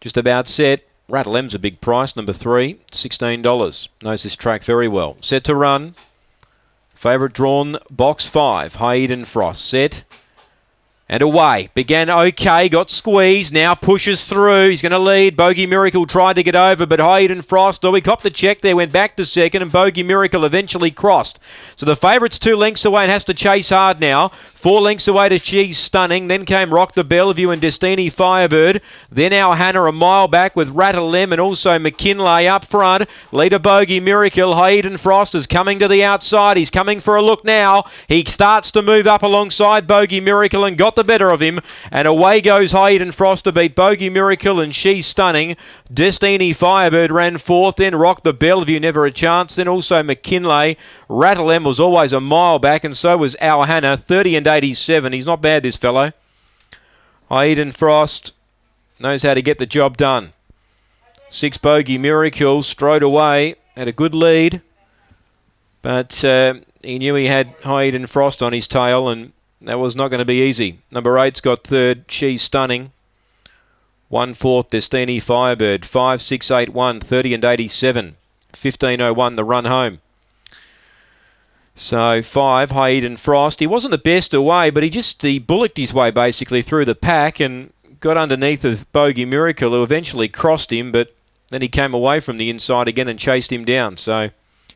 Just about set. Rattle M's a big price, number three, $16. Knows this track very well. Set to run. Favourite drawn, box five, Hayden Frost. Set. And away. Began okay, got squeezed, now pushes through. He's going to lead. Bogey Miracle tried to get over, but Hayden Frost, oh, he copped the check there, went back to second, and Bogey Miracle eventually crossed. So the favourite's two lengths away and has to chase hard now. Four lengths away to She's Stunning. Then came Rock the Bellevue and Destiny Firebird. Then our Hannah a mile back with Rattle Lem and also McKinley up front. Leader Bogey Miracle. Hayden Frost is coming to the outside. He's coming for a look now. He starts to move up alongside Bogey Miracle and got the better of him. And away goes Hayden Frost to beat Bogey Miracle and She's Stunning. Destiny Firebird ran fourth. Then Rock the Bellevue, never a chance. Then also McKinley. Rattle M was always a mile back, and so was Our Hannah, 30 and 87. He's not bad, this fellow. Hayden Frost knows how to get the job done. Six bogey miracle strode away, had a good lead, but uh, he knew he had Hayden Frost on his tail, and that was not going to be easy. Number eight's got third. She's stunning. One fourth, Destiny Firebird. Five, six, eight, one, 30 and 87. 15.01 the run home. So five, Hayden Frost. He wasn't the best away, but he just he bullocked his way basically through the pack and got underneath of Bogey Miracle, who eventually crossed him, but then he came away from the inside again and chased him down. So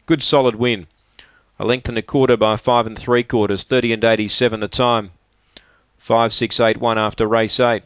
good solid win. A length and a quarter by five and three quarters, 30 and 87 the time. Five, six, eight, one after race eight.